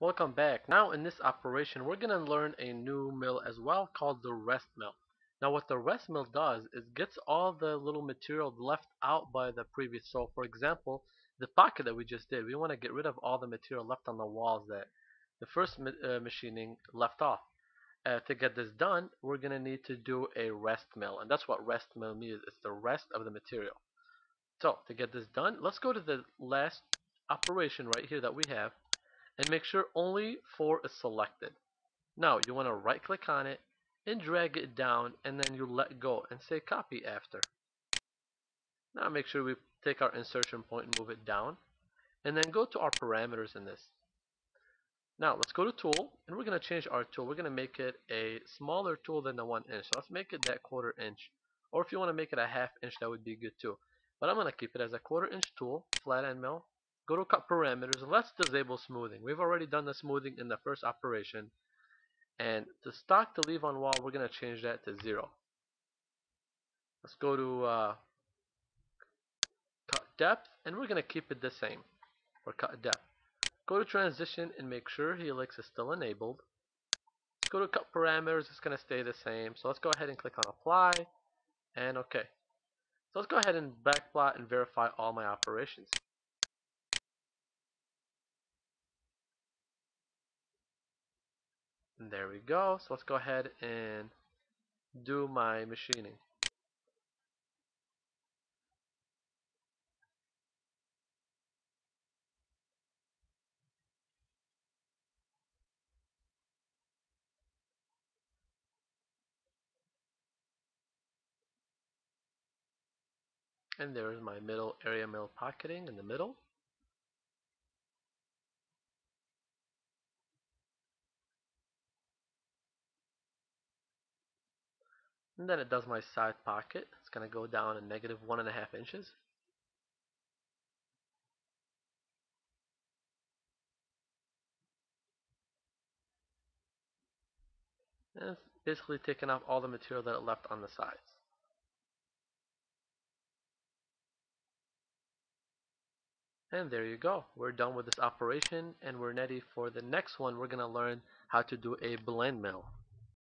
Welcome back. Now in this operation we're going to learn a new mill as well called the rest mill. Now what the rest mill does is gets all the little material left out by the previous. So for example, the pocket that we just did, we want to get rid of all the material left on the walls that the first uh, machining left off. Uh, to get this done, we're going to need to do a rest mill. And that's what rest mill means. It's the rest of the material. So to get this done, let's go to the last operation right here that we have and make sure only 4 is selected. Now you want to right click on it and drag it down and then you let go and say copy after. Now make sure we take our insertion point and move it down and then go to our parameters in this. Now let's go to tool and we're going to change our tool. We're going to make it a smaller tool than the 1 inch. So let's make it that quarter inch. Or if you want to make it a half inch that would be good too. But I'm going to keep it as a quarter inch tool, flat end mill, Go to cut parameters. Let's disable smoothing. We've already done the smoothing in the first operation. And to stock to leave on wall, we're going to change that to 0. Let's go to uh, cut depth, and we're going to keep it the same for cut depth. Go to transition and make sure helix is still enabled. Let's go to cut parameters, it's going to stay the same. So let's go ahead and click on apply, and OK. So let's go ahead and backplot and verify all my operations. There we go. So let's go ahead and do my machining. And there's my middle area mill pocketing in the middle. And then it does my side pocket. It's going to go down a negative one and a half inches. And it's basically taking off all the material that it left on the sides. And there you go. We're done with this operation and we're ready for the next one. We're going to learn how to do a blend mill.